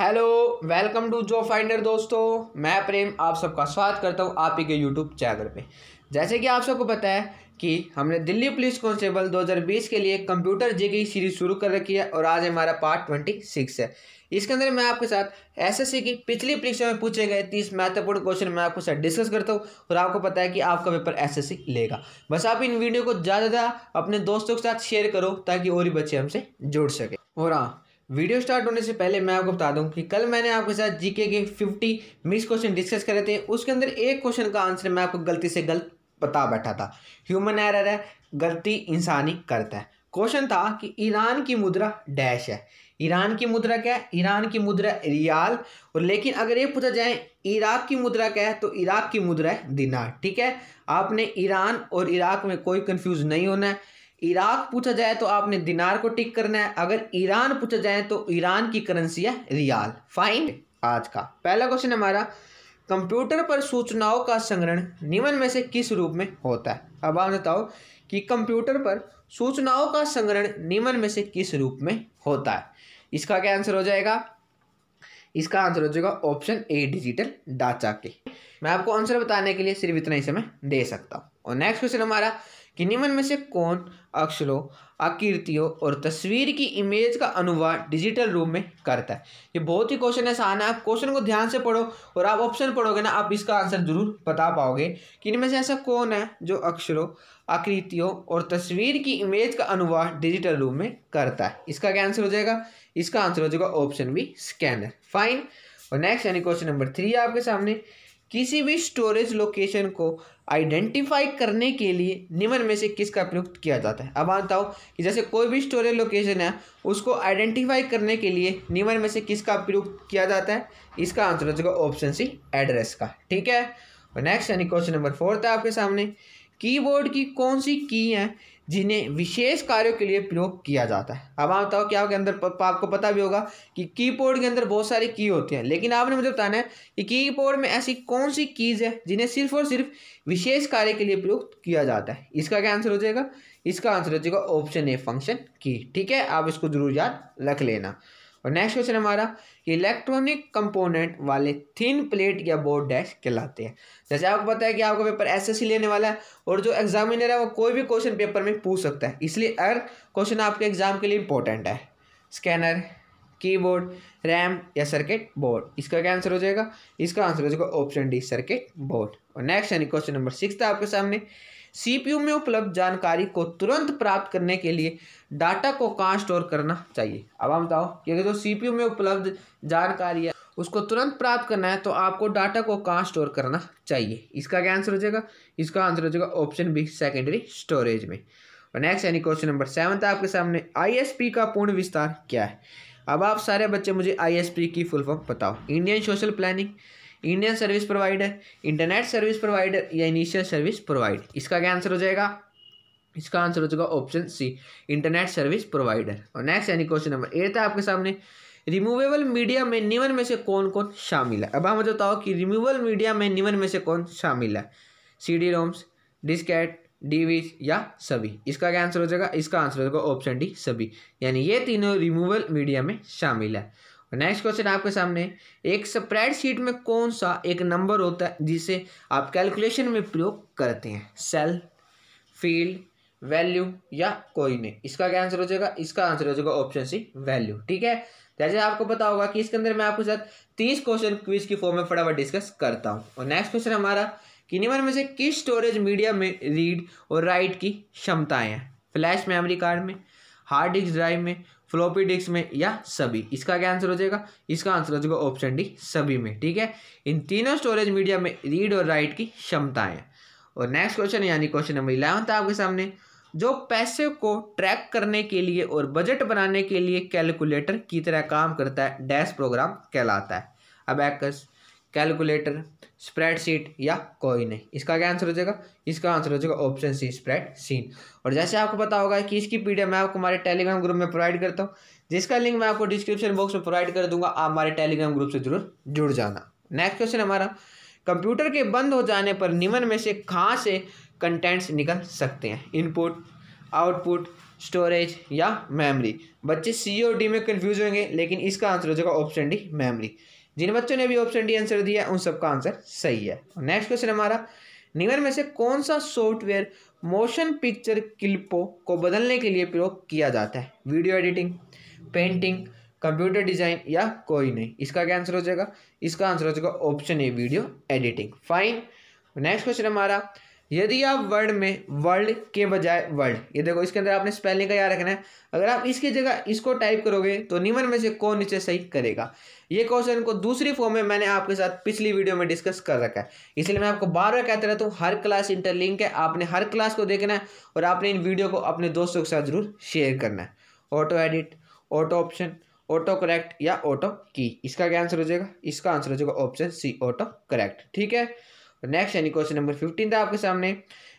Hello, welcome to जो finder दोस्तों। मैं प्रेम, आप सबका स्वागत करता हूँ आप ही के यूट्यूब चैनल पे। जैसे कि आप सबको पता है कि हमने दिल्ली पुलिस कांस्टेबल 2020 के लिए कंप्यूटर जी की सीरीज़ शुरू कर रखी है और आज हमारा पार्ट ट्वेंटी सिक्स है। इसके अंदर मैं आपके साथ एसएससी की पिछली परीक्षा में पूछे गए तीस महत्वपूर्ण क्वेश्चन मैं आपके साथ डिस्कस करता हूँ और आपको पता है कि आपका पेपर एसएससी लेगा। बस आप इन वीडियो को ज़्यादा अपने दोस्तों के साथ शेयर करो ताकि और ही बच्चे हमसे जुड़ सके। और हाँ वीडियो स्टार्ट होने से पहले मैं आपको बता दूँ कि कल मैंने आपके साथ जीके के फिफ्टी मिस क्वेश्चन डिस्कस करे थे। उसके अंदर एक क्वेश्चन का आंसर मैं आपको गलती से गलत बता बैठा था। ह्यूमन एरर है, गलती इंसानी करता है। क्वेश्चन था कि ईरान की मुद्रा डैश है। ईरान की मुद्रा क्या है? ईरान की मुद्रा रियाल। और लेकिन अगर ये पूछा जाए, इराक की मुद्रा क्या है? तो इराक की मुद्रा है दिनार। ठीक है? आपने ईरान और इराक में कोई कंफ्यूज नहीं होना है। इराक पूछा जाए तो आपने दिनार को टिक करना है। अगर ईरान पूछा जाए तो ईरान की करेंसी है रियाल। फाइन आज का। पहला क्वेश्चन हमारा, कंप्यूटर पर सूचनाओं का संग्रहण निम्न में से किस रूप में होता है? अब आप बताओ कि कंप्यूटर पर सूचनाओं का संग्रहण निम्न में से किस रूप में होता है? इसका क्या आंसर हो जाएगा? इसका आंसर हो जाएगा ऑप्शन ए, डिजिटल डाटा के। मैं आपको आंसर बताने के लिए सिर्फ़ इतना ही समय दे सकता हूँ। और नेक्स्ट क्वेश्चन हमारा कि निम्न में से कौन अक्षरों, आकृतियों और तस्वीर की इमेज का अनुवाद डिजिटल रूप में करता है? ये बहुत ही क्वेश्चन आसान है। आप क्वेश्चन को ध्यान से पढ़ो और आप ऑप्शन पढ़ोगे ना, आप इसका आंसर ज़रूर बता पाओगे कि इनमें से ऐसा कौन है जो अक्षरों, आकृतियों और तस्वीर की इमेज का अनुवाद डिजिटल रूप में करता है? इसका क्या आंसर हो जाएगा? इसका आंसर हो जाएगा ऑप्शन बी स्कैनर फाइन और नेक्स्ट यानी क्वेश्चन नंबर थ्री आपके सामने। किसी भी स्टोरेज लोकेशन को आइडेंटिफाई करने के लिए निम्न में से किसका प्रयोग किया जाता है? अब मानता हूँ कि जैसे कोई भी स्टोरेज लोकेशन है, उसको आइडेंटिफाई करने के लिए निम्न में से किसका प्रयुक्त किया जाता है? इसका आंसर हो जाएगा ऑप्शन सी एड्रेस का। ठीक है? नेक्स्ट यानी क्वेश्चन नंबर फोर्थ है आपके सामने। कीबोर्ड की कौन सी की है जिन्हें विशेष कार्यों के लिए प्रयोग किया जाता है? अब आप बताओ, क्या के अंदर? आपको पता भी होगा कि कीबोर्ड के अंदर बहुत सारी की होती हैं। लेकिन आपने मुझे बताना है कि कीबोर्ड में ऐसी कौन सी कीज़ है जिन्हें सिर्फ़ और सिर्फ़ विशेष कार्य के लिए प्रयोग किया जाता है? इसका क्या आंसर हो जाएगा? इसका आंसर हो जाएगा ऑप्शन ए, फ़ंक्शन की। ठीक है, आप इसको ज़रूर याद रख लेना। और नेक्स्ट क्वेश्चन हमारा इलेक्ट्रॉनिक कंपोनेंट वाले थिन प्लेट या बोर्ड डैश कहलाते हैं। जैसे आपको पता है कि आपका पेपर एसएससी लेने वाला है, और जो एग्जामिनर है, वो कोई भी क्वेश्चन पेपर में पूछ सकता है। इसलिए हर क्वेश्चन आपके एग्ज़ाम के लिए इंपॉर्टेंट है। स्कैनर कीबोर्ड रैम या सर्किट बोर्ड इसका क्या आंसर हो जाएगा? इसका आंसर हो जाएगा ऑप्शन डी सर्किट बोर्ड और नेक्स्ट यानी क्वेश्चन नंबर सिक्स था आपके सामने। सीपीयू में उपलब्ध जानकारी को तुरंत प्राप्त करने के लिए डाटा को कहाँ स्टोर करना चाहिए? अब हम बताओ कि जो सीपीयू में उपलब्ध जानकारी है, उसको तुरंत प्राप्त करना है तो आपको डाटा को कहाँ स्टोर करना चाहिए? इसका क्या आंसर हो जाएगा? इसका आंसर हो जाएगा ऑप्शन बी सेकेंडरी स्टोरेज में। और नेक्स्ट यानी क्वेश्चन नंबर सेवन था आपके सामने आईएसपी का पूर्ण विस्तार क्या है? अब आप सारे बच्चे मुझे आईएसपी की फुल फॉर्म बताओ। Indian social planning Indian service provider internet service provider या इनिशियल सर्विस प्रोवाइड इसका क्या आंसर हो जाएगा? इसका आंसर हो जाएगा option C internet service provider और नेक्स्ट यानी क्वेश्चन नंबर एट है आपके सामने. रिमूवेबल मीडिया में निम्न में से कौन कौन शामिल है? अब हम बताओ कि रिमूवेबल मीडिया में निम्न में से कौन शामिल है? C D ROMs diskette DVDs या सभी? इसका क्या आंसर हो जाएगा? इसका आंसर हो जाएगा ऑप्शन डी सभी. यानी ये तीनों रिमूवल मीडिया में शामिल है. नेक्स्ट क्वेश्चन आपके सामने। एक स्प्रेडशीट में कौन सा एक नंबर होता है जिसे आप कैलकुलेशन में प्रयोग करते हैं? सेल फ़ील्ड वैल्यू या कोई नहीं। इसका क्या आंसर हो जाएगा? इसका आंसर हो जाएगा ऑप्शन सी वैल्यू ठीक है? जैसे आपको पता होगा कि इसके अंदर मैं आपके साथ तीस क्वेश्चन क्विज की फॉर्म में फटाफट डिस्कस करता हूँ। और नेक्स्ट क्वेश्चन हमारा कि निम्न में से किस स्टोरेज मीडिया में रीड और राइट की क्षमताएँ हैं? फ्लैश मेमोरी कार्ड में हार्ड डिस्क ड्राइव में फ्लोपी डिस्क में या सभी। इसका क्या आंसर हो जाएगा? इसका आंसर हो जाएगा ऑप्शन डी सभी में, ठीक है? इन तीनों स्टोरेज मीडिया में रीड और राइट की क्षमताएँ। और नेक्स्ट क्वेश्चन यानी क्वेश्चन नंबर इलेवन था आपके सामने, जो पैसे को ट्रैक करने के लिए और बजट बनाने के लिए कैलकुलेटर की तरह काम करता है डैश प्रोग्राम कहलाता है। अब एक्स कैलकुलेटर, स्प्रेडशीट या कोई नहीं। इसका क्या आंसर हो जाएगा? इसका आंसर हो जाएगा ऑप्शन सी स्प्रेड सीन और जैसे आपको पता होगा कि इसकी पीडीएफ मैं आपको हमारे टेलीग्राम ग्रुप में प्रोवाइड करता हूँ। जिसका लिंक मैं आपको डिस्क्रिप्शन बॉक्स में प्रोवाइड कर दूँगा, आप हमारे टेलीग्राम ग्रुप से ज़रूर जुड़ जाना। नेक्स्ट क्वेश्चन हमारा कंप्यूटर के बंद हो जाने पर निम्न में से कहाँ से कंटेंट्स निकल सकते हैं? इनपुट आउटपुट स्टोरेज या मेमोरी बच्चे सी और डी में कन्फ्यूज़ होंगे, लेकिन इसका आंसर हो जाएगा ऑप्शन डी मेमोरी जिन बच्चों ने भी ऑप्शन डी आंसर दिया उन सबका आंसर सही है। नेक्स्ट क्वेश्चन हमारा, निम्न में से कौन सा सॉफ्टवेयर मोशन पिक्चर क्लिपों को बदलने के लिए प्रयोग किया जाता है? Video editing painting computer design या कोई नहीं। इसका क्या आंसर हो जाएगा? इसका आंसर हो जाएगा option A video editing fine next question हमारा यदि आप वर्ड में वर्ल्ड के बजाय वर्ल्ड ये देखो, इसके अंदर आपने स्पेलिंग का याद रखना है। अगर आप इसकी जगह इसको टाइप करोगे तो निम्न में से कौन नीचे सही करेगा? ये क्वेश्चन को दूसरी फॉर्म में मैंने आपके साथ पिछली वीडियो में डिस्कस कर रखा है। इसलिए मैं आपको बार बार कहते रहता हूँ, हर क्लास इंटरलिंक है, आपने हर क्लास को देखना है और आपने इन वीडियो को अपने दोस्तों के साथ ज़रूर शेयर करना है। Auto edit auto option auto correct या ऑटो की इसका क्या आंसर हो जाएगा? इसका आंसर हो जाएगा ऑप्शन सी ऑटो करेक्ट ठीक है? नेक्स्ट यानी क्वेश्चन नंबर फिफ्टीन था आपके सामने।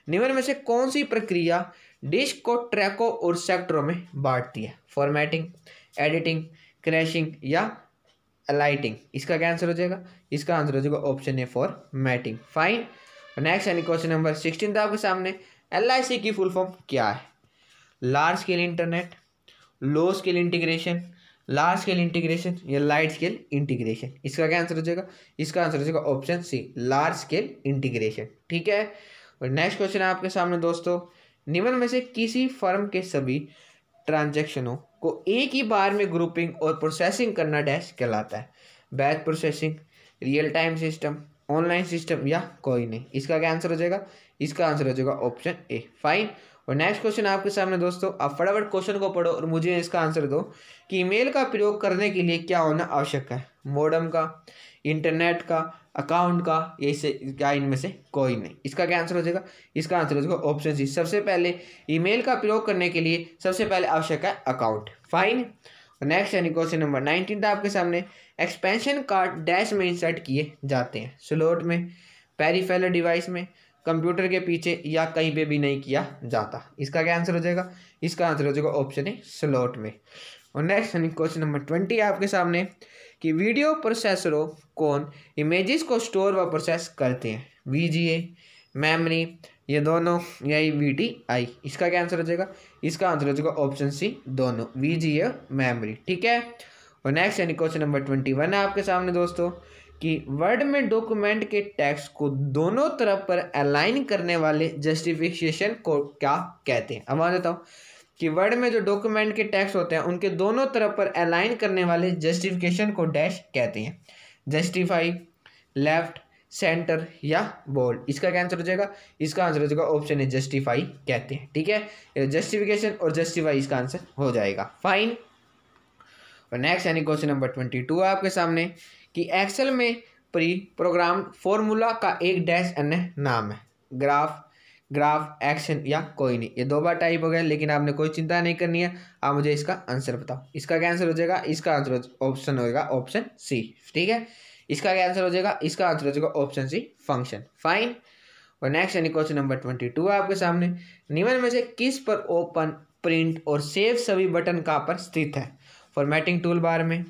निम्न में से कौन सी प्रक्रिया डिस्क को ट्रैकों और सेक्टरों में बांटती है? फॉर्मेटिंग एडिटिंग क्रैशिंग या लाइटिंग इसका क्या आंसर हो जाएगा? इसका आंसर हो जाएगा option A formatting fine next यानी क्वेश्चन नंबर सिक्सटीन था आपके सामने। एलआईसी की फुल फॉर्म क्या है? Large scale internet low scale integration large scale integration या लाइट स्केल इंटीग्रेशन इसका क्या आंसर हो जाएगा? इसका आंसर हो जाएगा option C large scale integration ठीक है? और नेक्स्ट क्वेश्चन है आपके सामने दोस्तों। निम्न में से किसी फर्म के सभी ट्रांजेक्शनों को एक ही बार में ग्रुपिंग और प्रोसेसिंग करना डैश कहलाता है। Batch processing real time system online system या कोई नहीं। इसका क्या आंसर हो जाएगा? इसका आंसर हो जाएगा ऑप्शन ए फाइन और नेक्स्ट क्वेश्चन आपके सामने दोस्तों, आप फटाफट क्वेश्चन को पढ़ो और मुझे इसका आंसर दो कि ईमेल का प्रयोग करने के लिए क्या होना आवश्यक है? मॉडम का इंटरनेट का अकाउंट का, ये से क्या इनमें से कोई नहीं? इसका क्या आंसर हो जाएगा? इसका आंसर हो जाएगा ऑप्शन सी सबसे पहले ईमेल का प्रयोग करने के लिए सबसे पहले आवश्यक है अकाउंट फाइन नेक्स्ट यानी क्वेश्चन नंबर नाइनटीन था आपके सामने। एक्सपेंशन कार्ड डैश में इंसर्ट किए जाते हैं। स्लोट में पेरीफेलर डिवाइस में कंप्यूटर के पीछे या कहीं पे भी नहीं किया जाता। इसका क्या आंसर हो जाएगा? इसका आंसर हो जाएगा ऑप्शन है स्लॉट में। और नेक्स्ट यानी क्वेश्चन नंबर ट्वेंटी आपके सामने, कि वीडियो प्रोसेसरों कौन? इमेजेस को स्टोर व प्रोसेस करते हैं। वी जी ए मेमरी ये दोनों या वी टी आई इसका क्या आंसर हो जाएगा? इसका आंसर हो जाएगा ऑप्शन सी दोनों वी जी ए मेमरी ठीक है? और नेक्स्ट यानी क्वेश्चन नंबर ट्वेंटी वन है आपके सामने दोस्तों कि वर्ड में डॉक्यूमेंट के टेक्स्ट को दोनों तरफ़ पर अलाइन करने वाले जस्टिफिकेशन को क्या कहते हैं? अब देता हूँ कि वर्ड में जो डॉक्यूमेंट के टेक्स्ट होते हैं, उनके दोनों तरफ़ पर अलाइन करने वाले जस्टिफिकेशन को डैश कहते हैं। जस्टिफाई लेफ़्ट सेंटर या बोल्ड इसका क्या आंसर हो जाएगा? इसका आंसर हो जाएगा ऑप्शन है जस्टिफाई कहते हैं। ठीक है? जस्टिफिकेशन और जस्टिफाई इसका आंसर हो जाएगा। फाइन और नेक्स्ट यानी क्वेश्चन नंबर ट्वेंटी टू आपके सामने। कि एक्सेल में प्री प्रोग्राम फॉर्मूला का एक डैश अन्य नाम है। ग्राफ ग्राफ एक्शन या कोई नहीं। ये दो बार टाइप हो गया, लेकिन आपने कोई चिंता नहीं करनी है। आप मुझे इसका आंसर बताओ। इसका क्या आंसर हो जाएगा? इसका आंसर ऑप्शन होगा ऑप्शन सी ठीक है? इसका क्या आंसर हो जाएगा? इसका आंसर हो जाएगा ऑप्शन सी फ़ंक्शन फाइन और नेक्स्ट यानी क्वेश्चन नंबर ट्वेंटी टू है आपके सामने। निम्न में से किस पर ओपन प्रिंट और सेव सभी बटन कहाँ पर स्थित है? फॉर्मेटिंग टूल बार में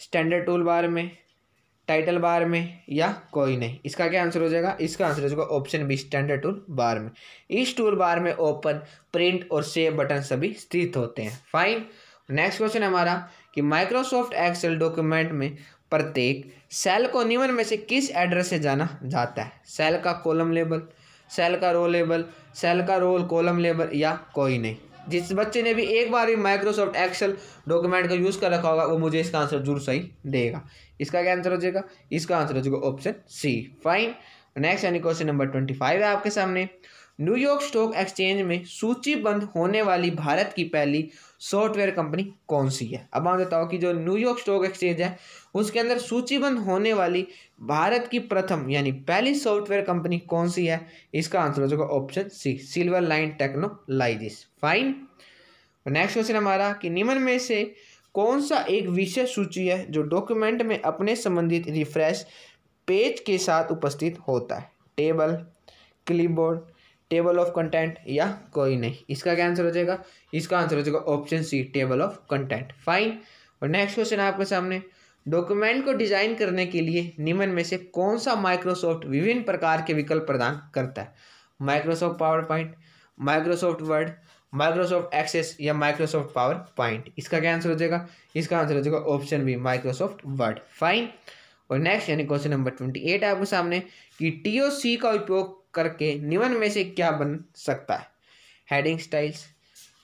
स्टैंडर्ड टूल बार में टाइटल बार में या कोई नहीं। इसका क्या आंसर हो जाएगा? इसका आंसर हो जाएगा option B standard tool bar में। इस टूल बार में ओपन प्रिंट और सेव बटन सभी स्थित होते हैं। फाइन नेक्स्ट क्वेश्चन हमारा कि माइक्रोसॉफ्ट एक्सेल डॉक्यूमेंट में प्रत्येक सेल को निम्न में से किस एड्रेस से जाना जाता है? सेल का कॉलम लेबल सेल का रो लेबल सेल का रोल कॉलम लेबल या कोई नहीं। जिस बच्चे ने भी एक बार भी माइक्रोसॉफ्ट एक्सेल डॉक्यूमेंट का यूज़ कर रखा होगा, वो मुझे इसका आंसर ज़रूर सही देगा। इसका क्या आंसर हो जाएगा? इसका आंसर हो जाएगा ऑप्शन सी फाइन नेक्स्ट यानी क्वेश्चन नंबर ट्वेंटी फाइव है आपके सामने। न्यूयॉर्क स्टॉक एक्सचेंज में सूचीबद्ध होने वाली भारत की पहली सॉफ्टवेयर कंपनी कौन सी है? अब आप बताओ कि जो न्यूयॉर्क स्टॉक एक्सचेंज है, उसके अंदर सूचीबद्ध होने वाली भारत की प्रथम, यानी पहली सॉफ्टवेयर कंपनी कौन सी है? इसका आंसर हो जाएगा option C, silver line technologies fine next question हमारा, कि निम्न में से कौन सा एक विषय सूची है जो डॉक्यूमेंट में अपने संबंधित रिफ्रेश पेज के साथ उपस्थित होता है? Table clipboard table of content या कोई नहीं। इसका क्या आंसर हो जाएगा? इसका आंसर हो जाएगा option C table of content fine और नेक्स्ट क्वेश्चन है आपके सामने। डॉक्यूमेंट को डिज़ाइन करने के लिए निम्न में से कौन सा माइक्रोसॉफ्ट विभिन्न प्रकार के विकल्प प्रदान करता है? Microsoft PowerPoint Microsoft Word Microsoft Access या माइक्रोसॉफ्ट पावर पॉइंट इसका क्या आंसर हो जाएगा? इसका आंसर हो जाएगा option B Microsoft Word fine और नेक्स्ट यानी क्वेश्चन नंबर ट्वेंटी एट आपके सामने कि टी का उपयोग करके निम्न में से क्या बन सकता है? Heading styles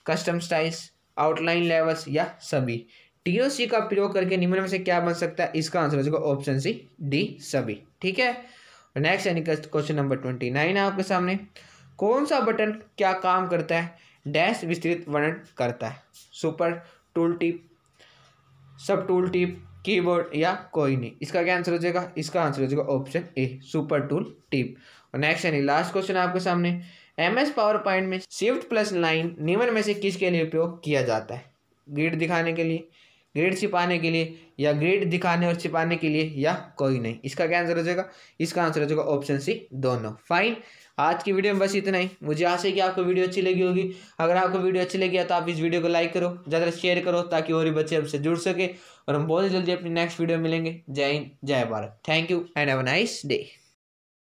custom styles outline levels या सभी। टीओसी का प्रयोग करके निम्न में से क्या बन सकता है? इसका आंसर हो जाएगा ऑप्शन सी डी सभी। ठीक है? नेक्स्ट यानी क्वेश्चन नंबर ट्वेंटी नाइन है आपके सामने। कौन सा बटन क्या काम करता है? डैश विस्तृत वर्णन करता है। Super tool tip sub tool tip keyboard या कोई नहीं। इसका क्या आंसर हो जाएगा? इसका आंसर हो जाएगा option A super tool tip और नेक्स्ट यानी लास्ट क्वेश्चन आपके सामने। एम एस पावर पॉइंट में शिफ्ट प्लस लाइन निम्न में से किसके लिए उपयोग किया जाता है? ग्रिड दिखाने के लिए ग्रिड छिपाने के लिए, या ग्रिड दिखाने और छिपाने के लिए, या कोई नहीं? इसका क्या आंसर हो जाएगा? इसका आंसर हो जाएगा ऑप्शन सी दोनों। फाइन आज की वीडियो में बस इतना ही। मुझे आशा है कि आपको वीडियो अच्छी लगी होगी। अगर आपको वीडियो अच्छी लगी है तो आप इस वीडियो को लाइक करो, ज़्यादा शेयर करो, ताकि और भी बच्चे हमसे जुड़ सके। और हम बहुत जल्दी अपनी नेक्स्ट वीडियो मिलेंगे। जय हिंद, जय Bharat. Thank you and have a nice day